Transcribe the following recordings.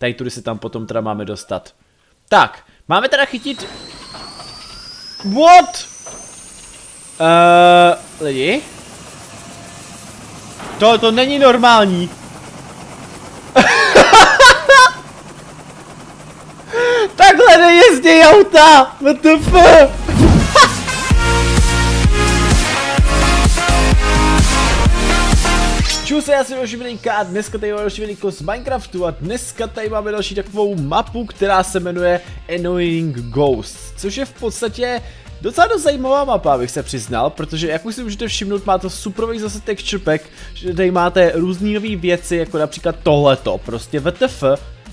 Tady tudy se tam potom teda máme dostat. Tak, máme teda chytit... What? Uh, lidi? To, to není normální. Takhle nejezdí auta! What Čus, já jsem Oživelinka a dneska tady máme Oživelinko z Minecraftu a dneska tady máme další takovou mapu, která se jmenuje Annoying Ghosts, což je v podstatě Docela dost zajímavá mapa, abych se přiznal, protože jak už si můžete všimnout, má to superový zase texture pack, že tady máte různé nové věci, jako například tohleto, prostě VTF,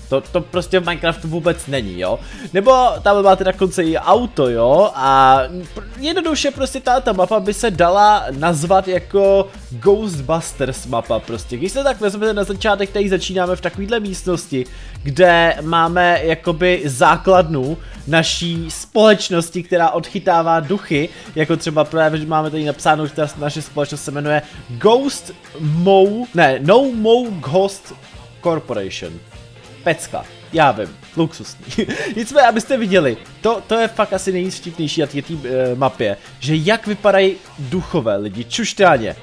to, to prostě v Minecraftu vůbec není, jo. Nebo tam máte na konci i auto, jo. A jednoduše prostě ta, ta mapa by se dala nazvat jako Ghostbusters mapa prostě. Když se tak vezmete na začátek, tady začínáme v takovéhle místnosti, kde máme jakoby základnu naší společnosti, která odchytává duchy, jako třeba právě máme tady napsáno, že naše společnost se jmenuje Ghost Mo, ne, No Mo Ghost Corporation pecka. Já vím, luxusní. Nicméně, abyste viděli, to, to je fakt asi nejvtipnější na té uh, mapě, že jak vypadají duchové lidi, čuštáně.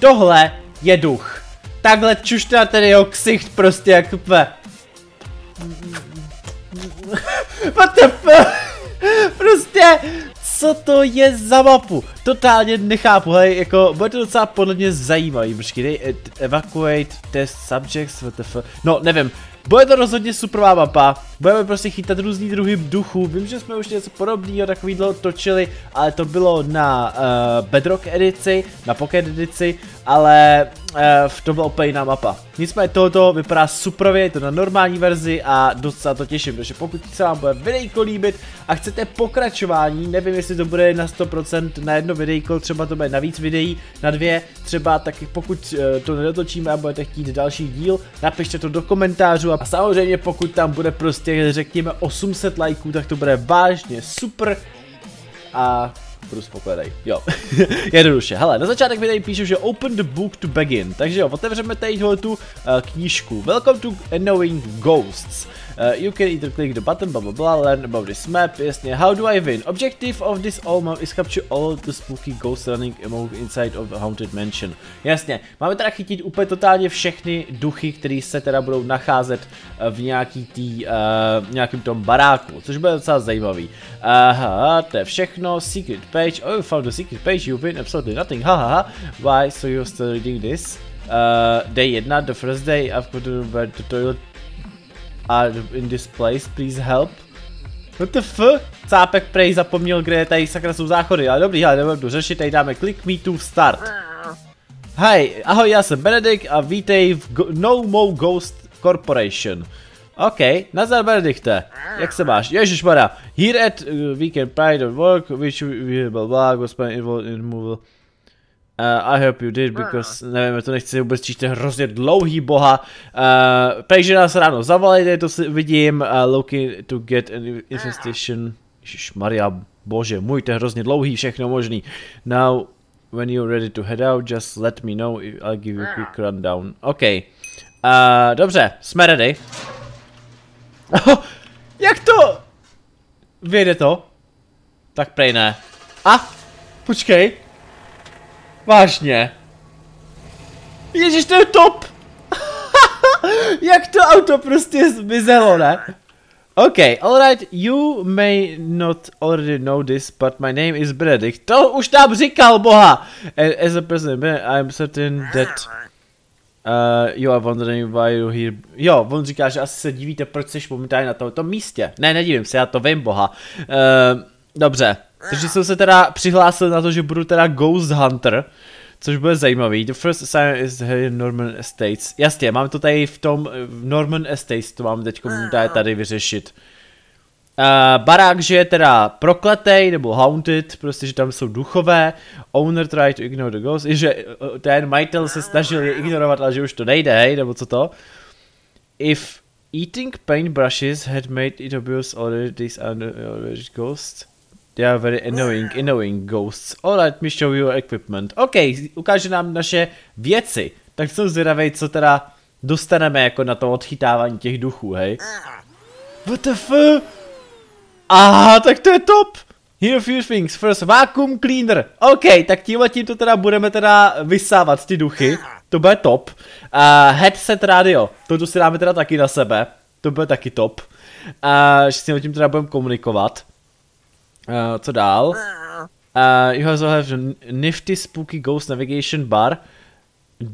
Tohle je duch. Takhle čuštá ten jeho ksicht prostě jak úplně. What the fuck? Prostě, co to je za mapu? Totálně nechápu, hej, jako, bude to docela podle mě zajímavý, počkej, dej, evacuate test subjects, what the fuck, no, nevím, bude to rozhodně superová mapa, budeme prostě chytat různý druhy duchů, vím, že jsme už něco podobného takovýhle točili, ale to bylo na uh, Bedrock edici, na Pocket edici, ale uh, to byla úplně jiná mapa. Nicméně tohoto vypadá superově, je to na normální verzi a docela to těším, takže pokud se vám bude videjko líbit a chcete pokračování, nevím jestli to bude na 100% na jedno videjko, třeba to bude na víc videí, na dvě, třeba tak pokud uh, to nedotočíme a budete chtít další díl, napište to do komentářů a samozřejmě pokud tam bude prostě řekněme 800 lajků, tak to bude vážně super a budu spokojený. Jo, jednoduše. Hele, na začátek mi tady píšu, že open the book to begin. Takže jo, otevřeme tady tu uh, knížku. Welcome to Knowing Ghosts. Uh, you can either click the button, blah blah blah, learn about this map, jasně. How do I win? Objective of this all map is capture all the spooky ghosts running among inside of a haunted mansion. Jasně, máme teda chytit úplně totálně všechny duchy, které se teda budou nacházet uh, v nějaký tý, uh, nějakým tom baráku, což bude docela zajímavý. Aha, to je všechno, secret page, oh you found the secret page, you win absolutely nothing, haha, why, so you're still reading this? Uh, day 1, the first day, I've got to the toilet are in this place, please help. What the fuck? Cápek prej zapomněl, kde je tady sakra jsou záchody, ale dobrý, ale nebudu řešit, tady dáme click me to start. Hej, ahoj, já jsem Benedikt a vítej v Go No Mo Ghost Corporation. OK, nazdar Benedikte, jak se máš? Ježišmarja, here at uh, Weekend Pride of Work, which we blah blah, was involved in removal. Uh, I hope you did, because, nevím, to nechci vůbec číst, hrozně dlouhý boha. Uh, takže nás ráno zavolejte, to si vidím, uh, looking to get an infestation. Maria, bože můj, to je hrozně dlouhý, všechno možný. Now, when you're ready to head out, just let me know, I'll give you a quick rundown. OK. Uh, dobře, jsme ready. Jak to? Vyjde to? Tak prej ne. A, počkej. Vážně. Ježíš, to je top! Jak to auto prostě zmizelo, ne? Okay, alright, you may not already know this, but my name is Benedict. To už tam říkal, boha! As a person, I'm certain that uh, you are wondering why you here. Jo, on říká, že asi se divíte, proč jsi momentálně na tomto místě. Ne, nedivím se, já to vím, boha. Uh, dobře, takže jsem se teda přihlásil na to, že budu teda Ghost Hunter, což bude zajímavý. The first assignment is here Norman Estates. Jasně, mám to tady v tom, v Norman Estates, to mám teď tady vyřešit. Uh, barák, že je teda prokletej nebo haunted, prostě, že tam jsou duchové. Owner try to ignore the ghost. I že uh, ten majitel se snažil je ignorovat, ale že už to nejde, hej, nebo co to. If eating paintbrushes had made it obvious already these are the ghosts. They are very annoying, annoying ghosts. Alright, me show you equipment. OK, ukáže nám naše věci. Tak jsem zvědavý, co teda dostaneme jako na to odchytávání těch duchů, hej. WTF? Aha, tak to je top! Here a few things. First, vacuum cleaner. OK, tak tímhle tím to teda budeme teda vysávat ty duchy. To bude top. Uh, headset radio. To tu si dáme teda taky na sebe. To bude taky top. Uh, že s tím teda budeme komunikovat. Uh, co dál? Uh, you also have a nifty spooky ghost navigation bar.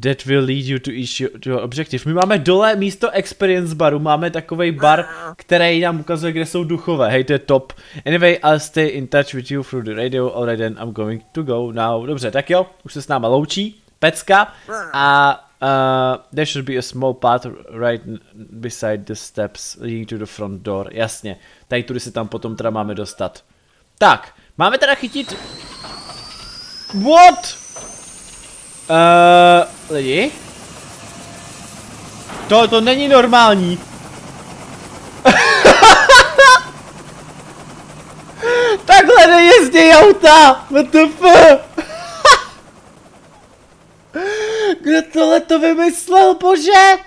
That will lead you to each to your objective. My máme dole místo experience baru, máme takový bar, který nám ukazuje, kde jsou duchové. Hej, to je top. Anyway, I'll stay in touch with you through the radio. Alright then, I'm going to go now. Dobře, tak jo, už se s náma loučí. Pecka. A uh, there should be a small path right beside the steps leading to the front door. Jasně, tady tudy se tam potom teda máme dostat. Tak, máme teda chytit... What? Uh, lidi? To, to není normální. Takhle nejezdí auta! WTF? Kdo tohle to vymyslel, bože?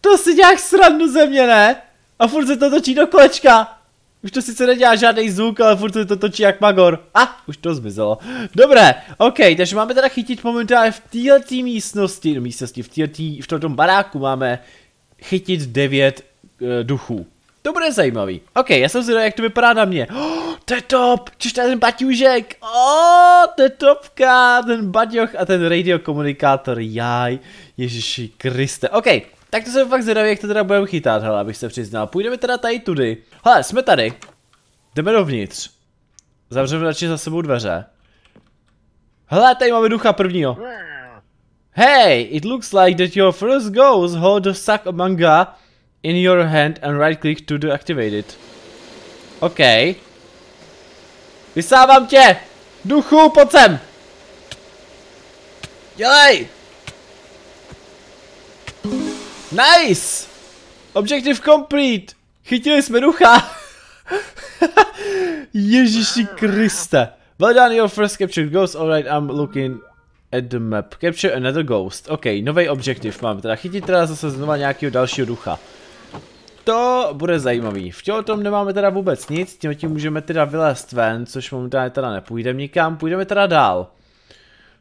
To si děláš srandu ze mě, ne? A furt se to točí do kolečka. Už to sice nedělá žádný zvuk, ale furt to točí jak magor. A, ah, už to zmizelo. Dobré, ok, takže máme teda chytit momentálně v této místnosti, no místnosti, v, týhletý, v tomto baráku máme chytit devět uh, duchů. To bude zajímavý. Ok, já jsem zvědavý, jak to vypadá na mě. Oh, to je top! Čiž to je ten baťužek! Oh, to je topka! Ten baťoch a ten radiokomunikátor, jaj. Ježiši Kriste. Ok, tak to jsem fakt zvědavý, jak to teda budeme chytat, hele, abych se přiznal. Půjdeme teda tady tudy. Hele, jsme tady. Jdeme dovnitř. Zavřeme radši za sebou dveře. Hele, tady máme ducha prvního. Hey, it looks like that your first ghost hold the sack of manga in your hand and right click to deactivate it. OK. Vysávám tě! Duchu, pojď sem! Dělej! Nice! Objective complete! Chytili jsme ducha! Ježiši Kriste. Well done, your first captured ghost. Alright, I'm looking at the map. Capture another ghost. OK, nový objektiv máme. Teda chytit teda zase znova nějakého dalšího ducha. To bude zajímavý. V tom nemáme teda vůbec nic, tím tím můžeme teda vylézt ven, což momentálně teda nepůjdeme nikam, půjdeme teda dál.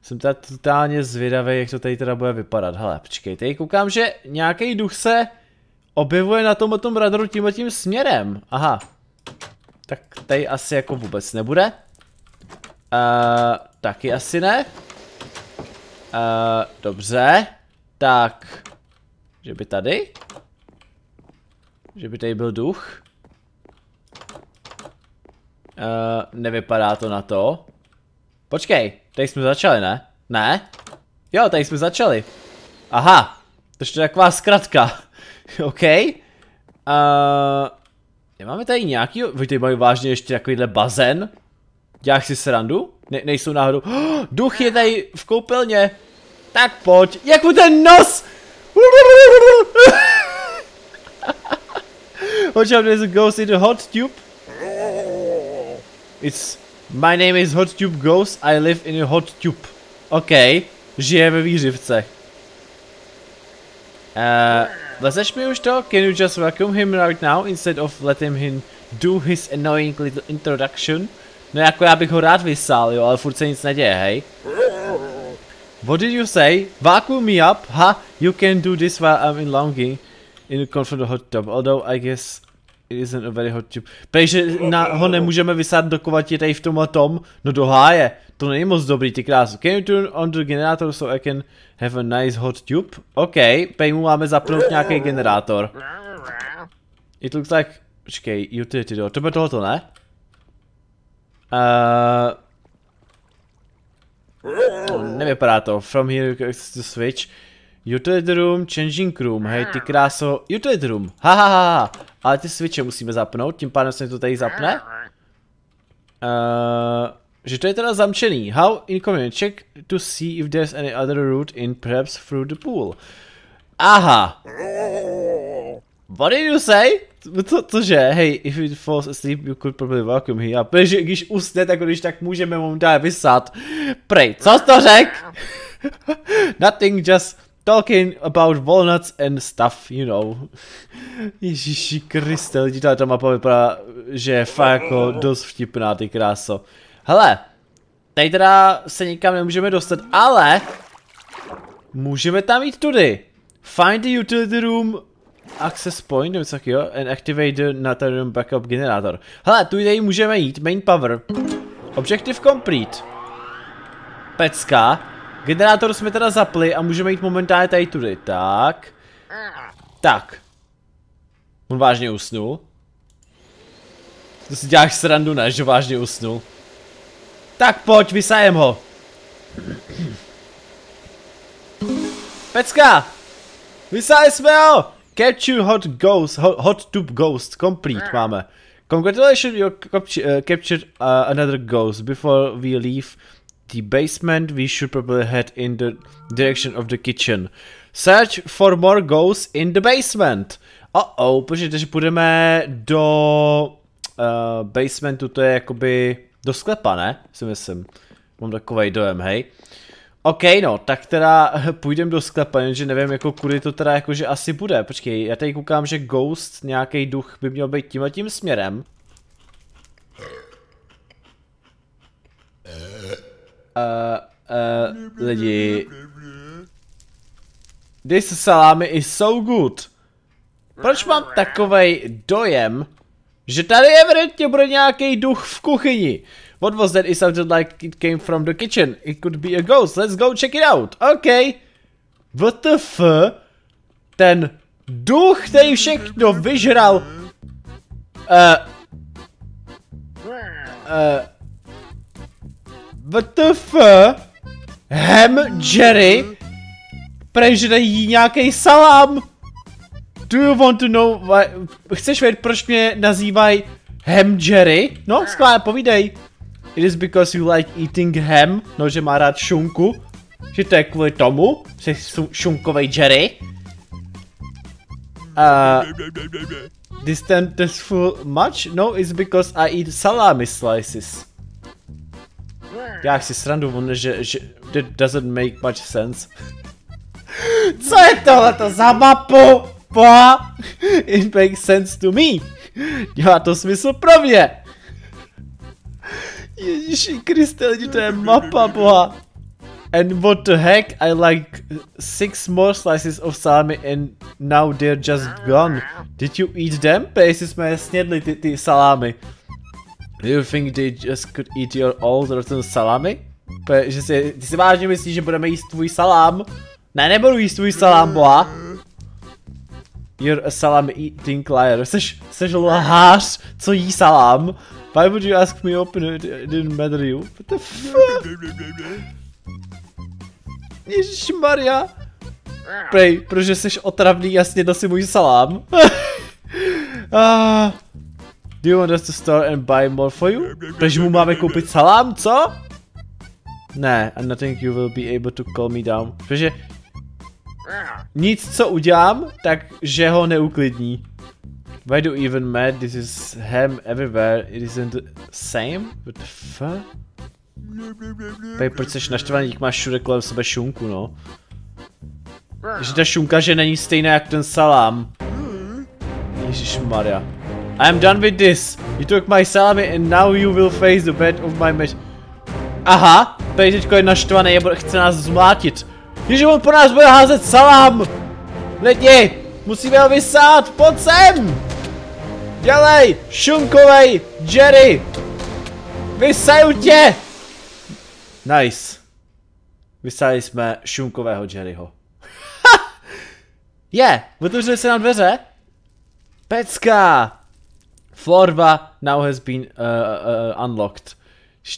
Jsem teda totálně zvědavý, jak to tady teda bude vypadat. Hele, počkej, tady koukám, že nějaký duch se objevuje na tom tom radaru tímhle tím směrem. Aha. Tak tady asi jako vůbec nebude. Uh, taky asi ne. Uh, dobře. Tak. Že by tady? Že by tady byl duch? Uh, nevypadá to na to. Počkej, tady jsme začali, ne? Ne? Jo, tady jsme začali. Aha, to je taková zkratka. OK. Uh, nemáme tady nějaký, vy tady mají vážně ještě takovýhle bazén? Děláš si srandu? Ne, nejsou náhodou. Oh, duch je tady v koupelně. Tak pojď. Jak mu ten nos? Watch out, there's a ghost in the hot tube. It's... My name is Hot Tube Ghost, I live in a hot tube. OK, žije ve výřivce. Uh, Vezeš mi už to? Can you just welcome him right now instead of letting him do his annoying little introduction? No jako já bych ho rád vysál, jo, ale furt se nic neděje, hej. What did you say? Vacuum me up? Ha, you can do this while I'm in longing in the confront the hot tub, although I guess isn't a very hot tube. Protože na, ho nemůžeme vysát do kovatě tady v tomhle tom, no do háje. To není moc dobrý, ty krásu. Can you turn on the generator so I can have a nice hot tube? OK, pej mu máme zapnout nějaký generátor. It looks like... Počkej, utility door. To bude tohoto, ne? Uh, nevypadá to. From here you can access the switch. Utility room, changing room, hej ty kráso, utility room, ha, ha, ha, ha. Ale ty switche musíme zapnout, tím pádem se to tady zapne. Uh, že to je teda zamčený. How inconvenient. Check to see if there's any other route in, perhaps through the pool. Aha. What did you say? Co, cože? Hey, if it falls asleep, you could probably welcome here. Protože když usne, tak když tak můžeme momentálně vysát. Prej, co jsi to řek? Nothing, just talking about walnuts and stuff, you know. Ježíši Kriste, lidi, ta mapa vypadá, že je fakt jako dost vtipná, ty kráso. Hele, tady teda se nikam nemůžeme dostat, ale můžeme tam jít tudy. Find the utility room access point, nebo co jo, and activate the Nathanium backup generator. Hele, tudy můžeme jít, main power. Objective complete. Pecka. Generátor jsme teda zapli a můžeme jít momentálně tady tudy. Tak. Tak. On vážně usnul. To si děláš srandu, ne, že vážně usnul. Tak pojď, vysajem ho. Pecka! Vysajeli jsme ho! Capture hot ghost, hot, hot tube ghost, complete máme. Congratulations, you uh, captured uh, another ghost. Before we leave the basement, we should probably head in the direction of the kitchen. Search for more ghosts in the basement. Uh oh, počkejte, takže půjdeme do uh, basementu, to je jakoby do sklepa, ne? Si myslím. Mám takový dojem, hej. OK, no, tak teda půjdem do sklepa, jenže nevím, jako kudy to teda jakože asi bude. Počkej, já tady koukám, že Ghost, nějaký duch by měl být tímhle tím směrem. Uh, lidi. This salami is so good. Proč mám takovej dojem, že tady evidentně bude nějaký duch v kuchyni? What was that? It sounded like it came from the kitchen. It could be a ghost. Let's go check it out. Okay. What the f? Ten duch, který všechno vyžral. Uh, uh, what the f? Hem Jerry? Prej, jí nějaký salám. Do you want to know why... Chceš vědět, proč mě nazývají Hem Jerry? No, skvěle, povídej. It is because you like eating ham, no že má rád šunku. Že to je kvůli tomu, jsi šunkovej Jerry. Uh, this full much? No, it's because I eat salami slices. Já si srandu, on, že, že that doesn't make much sense. Co je tohleto za mapu? Boha? It makes sense to me. Dělá to smysl pro mě. Ježíši Kriste, lidi, to je mapa, boha. And what the heck, I like six more slices of salami and now they're just gone. Did you eat them? Pejsi jsme je snědli, ty, ty salámy. Do you think they just could eat your old rotten salami? Že si, ty si vážně myslíš, že budeme jíst tvůj salám? Ne, nebudu jíst tvůj salám, boha. You're a salami eating liar. Jseš, jseš lhář, co jí salám. Why would you ask me open it? Didn't matter you. What the fuck? Maria. Prej, protože jsi otravný, jasně si můj salám. ah. Do you want us to store and buy more for you? Takže mu máme koupit salám, co? Ne, I don't think you will be able to calm me down. Protože nic, co udělám, tak že ho neuklidní. Why do even mad? This is ham everywhere. It isn't the same? What the fuck? Pej, proč jsi naštvaný, jak máš všude kolem sebe šunku, no? Že ta šunka, že není stejná jak ten salám. Ježíš Maria. I am done with this. You took my salami and now you will face the bed of my mesh. Aha, Pej teďko je naštvaný a chce nás zmlátit. Ježi, on po nás bude házet salám! Lidi, musíme ho vysát, pojď sem! Dělej! Šunkovej! Jerry! Vysaju tě! Nice. Vysali jsme šunkového Jerryho. Je, yeah, otevřeli se nám dveře. Pecka! Florva now has been uh, uh, unlocked.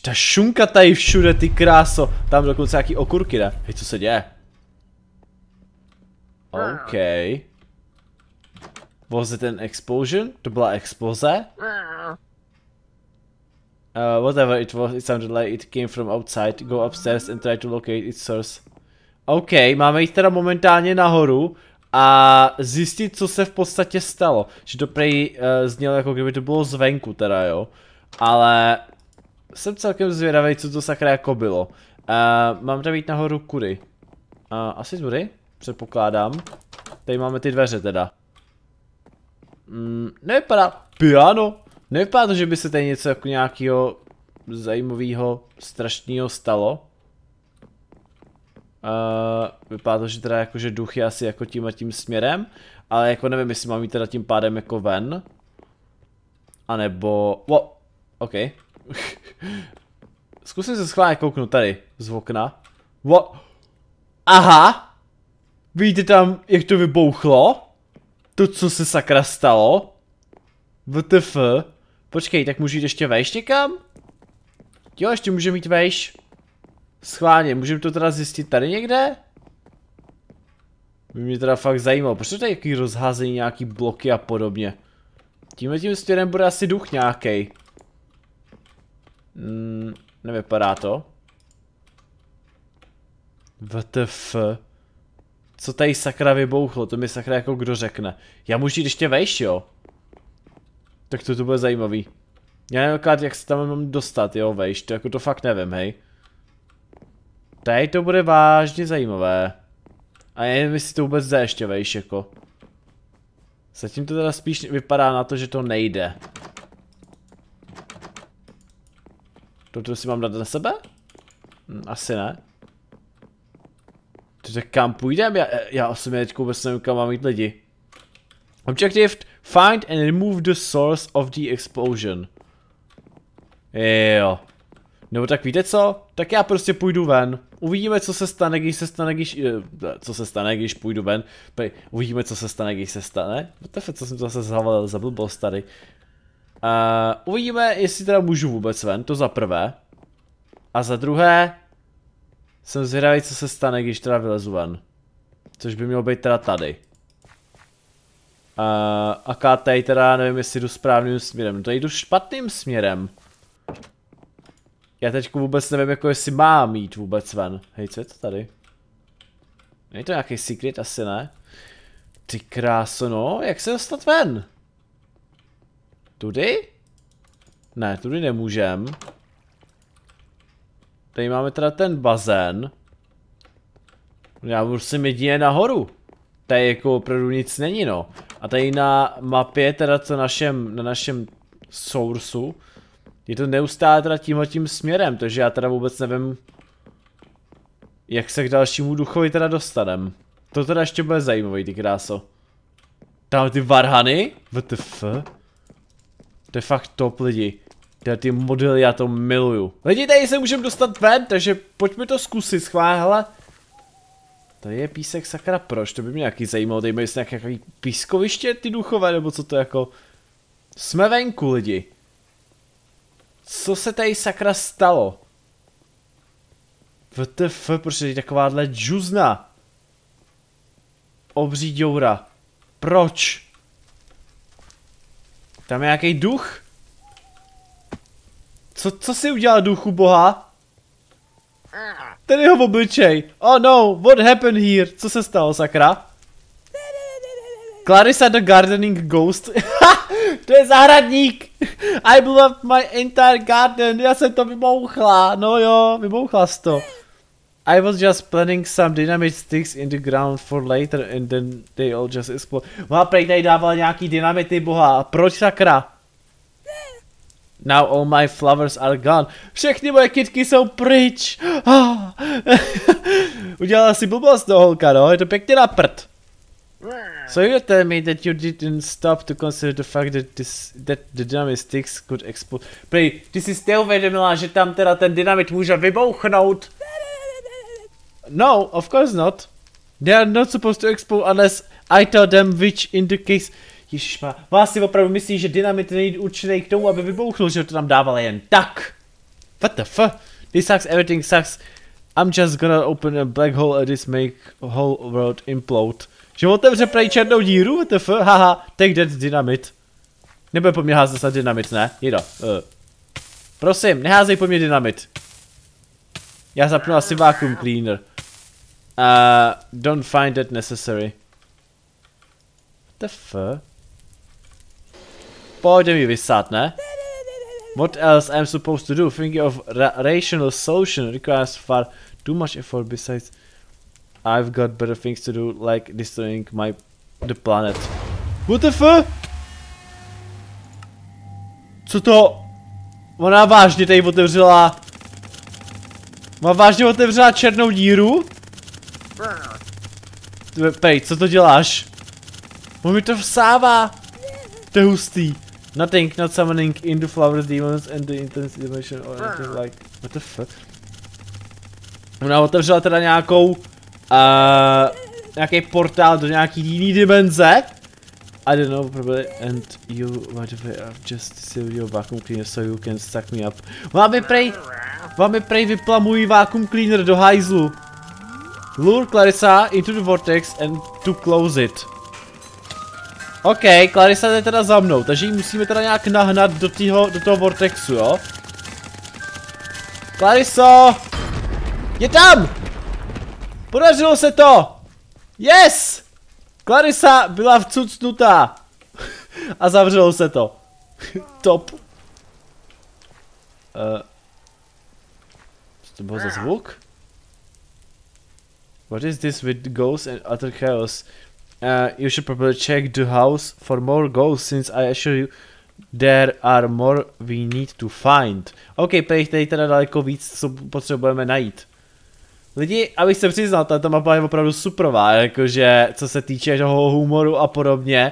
Ta šunka tady všude, ty kráso. Tam dokonce nějaký okurky, ne? Hej, co se děje? OK. Was it an explosion? To byla exploze? Uh, whatever it was, it sounded like it came from outside. Go upstairs and try to locate its source. OK, máme jít teda momentálně nahoru a zjistit, co se v podstatě stalo. Že to prej uh, znělo jako kdyby to bylo zvenku teda, jo. Ale jsem celkem zvědavý, co to sakra jako bylo. Uh, mám tam jít nahoru kudy? Uh, asi tudy? Předpokládám. Tady máme ty dveře teda. Mm, nevypadá, piano. Nevypadá to, že by se tady něco jako nějakého zajímavého, strašného stalo. Uh, vypadá to, že teda jako, že duch je asi jako tím a tím směrem, ale jako nevím, jestli mám jít teda tím pádem jako ven. A nebo, wo, OK. Zkusím se schválně kouknout tady, z okna. Wo, aha! Vidíte tam, jak to vybouchlo? To, co se sakra stalo? WTF? Počkej, tak můžu jít ještě vejš někam? Jo, ještě můžeme jít vejš. Schválně, můžeme to teda zjistit tady někde? By mě teda fakt zajímalo, proč to tady jaký rozházení nějaký bloky a podobně. Tímhle tím směrem bude asi duch nějaký. Mm, nevypadá to. WTF. Co tady sakra vybouchlo, to mi sakra jako kdo řekne. Já můžu jít ještě vejš, jo? Tak to, to bude zajímavý. Já nevím, jak se tam mám dostat, jo, vejš, to jako to fakt nevím, hej. Tady to bude vážně zajímavé. A já nevím, jestli to vůbec jde ještě vejš, jako. Zatím to teda spíš vypadá na to, že to nejde. Toto si mám dát na sebe? Hm, asi ne. Takže kam půjdeme? Já, já osobně teď vůbec nevím, kam mám jít lidi. Objective, find and remove the source of the explosion. Jo. Nebo tak víte co? Tak já prostě půjdu ven. Uvidíme, co se stane, když se stane, když... Eh, co se stane, když půjdu ven. Uvidíme, co se stane, když se stane. WTF, co jsem to zase zavalil za blbost tady. Uh, uvidíme, jestli teda můžu vůbec ven, to za prvé. A za druhé, jsem zvědavý, co se stane, když teda vylezu ven. Což by mělo být teda tady. Uh, a tady teda nevím, jestli jdu správným směrem. Tady jdu špatným směrem. Já teď vůbec nevím, jako jestli mám jít vůbec ven. Hej, co je to tady? Není to nějaký secret? Asi ne. Ty kráso, no, jak se dostat ven? Tudy? Ne, tudy nemůžem. Tady máme teda ten bazén. Já musím jedině nahoru. Tady jako opravdu nic není, no. A tady na mapě, teda co našem, na našem sourceu, je to neustále teda tímhle tím směrem, takže já teda vůbec nevím, jak se k dalšímu duchovi teda dostanem. To teda ještě bude zajímavý, ty kráso. Tam ty varhany? WTF? To je fakt top lidi. Tyhle ty modely, já to miluju. Lidi, tady se můžeme dostat ven, takže pojďme to zkusit, schvál, Tady je písek, sakra, proč? To by mě nějaký zajímalo, dejme nějaký pískoviště, ty duchové, nebo co to jako... Jsme venku, lidi. Co se tady sakra stalo? VTF, proč je takováhle džuzna? Obří děura. Proč? Tam je nějaký duch? Co, co si udělal duchu boha? Ten jeho obličej. Oh no, what happened here? Co se stalo, sakra? Clarissa the Gardening Ghost. to je zahradník. I blew up my entire garden. Já jsem to vybouchla. No jo, vybouchla jsi to. I was just planning some dynamite sticks in the ground for later and then they all just explode. Má prej tady dával nějaký dynamity boha. Proč sakra? Now all my flowers are gone. Všechny moje kytky jsou pryč. Ah. Udělala si blbost to holka, no. Je to pěkně na prd. So you tell me that you didn't stop to consider the fact that this that the dynamite sticks could explode. Prej, ty jsi stejně uvědomila, že tam teda ten dynamit může vybouchnout. No, of course not. They are not supposed to explode unless I tell them which in the case... Ježišma, vás si opravdu myslí, že dynamit není určený k tomu, aby vybouchnul, že to tam dávala jen tak. What the fuck? This sucks, everything sucks. I'm just gonna open a black hole and this make whole world implode. Že otevře prej černou díru, fuck? Haha, take that dynamit. Nebude po mě házet dynamit, ne? Jido. Uh. Prosím, neházej po mě dynamit. Já zapnu asi vacuum cleaner. Uh, don't find that necessary. What the fuck? Pojďte mi vysát, ne? What else I'm supposed to do? Thinking of ra rational solution requires far too much effort besides... I've got better things to do, like destroying my the planet. What the f? Co to? Ona vážně tady otevřela... Ona vážně otevřela černou díru? Pej, co to děláš? On mi to vsává. To je hustý. Nothing, not summoning into flowers demons and the intense dimension or anything like... What the fuck? Ona otevřela teda nějakou... Uh, nějaký portál do nějaký jiný dimenze. I don't know, probably, and you, by the way, I've just sealed your vacuum cleaner so you can suck me up. Vám mi prej, vám mi prej vypla můj vacuum cleaner do hajzlu. Lure Clarissa into the vortex and to close it. OK, Clarissa je teda za mnou, takže ji musíme teda nějak nahnat do, týho, do toho vortexu, jo? Clariso! Je tam! Podařilo se to! Yes! Clarissa byla vcucnutá. A zavřelo se to. Top. Uh, co to bylo za zvuk? What is this with ghosts and utter chaos? Uh, you should probably check the house for more ghosts since I assure you there are more we need to find. OK, prej tady teda daleko víc, co potřebujeme najít. Lidi, abych se přiznal, tato mapa je opravdu suprová, jakože co se týče toho humoru a podobně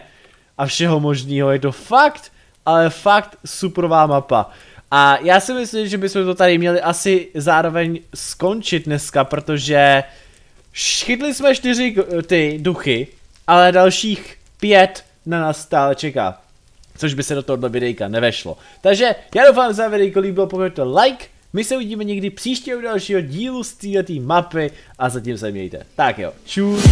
a všeho možného, je to fakt, ale fakt suprová mapa. A já si myslím, že bychom to tady měli asi zároveň skončit dneska, protože chytli jsme čtyři ty duchy, ale dalších pět na nás stále čeká. Což by se do tohohle videjka nevešlo. Takže já doufám, že se videjko líbilo, pokud to like, my se uvidíme někdy příště u dalšího dílu z této mapy a zatím se mějte. Tak jo, čus.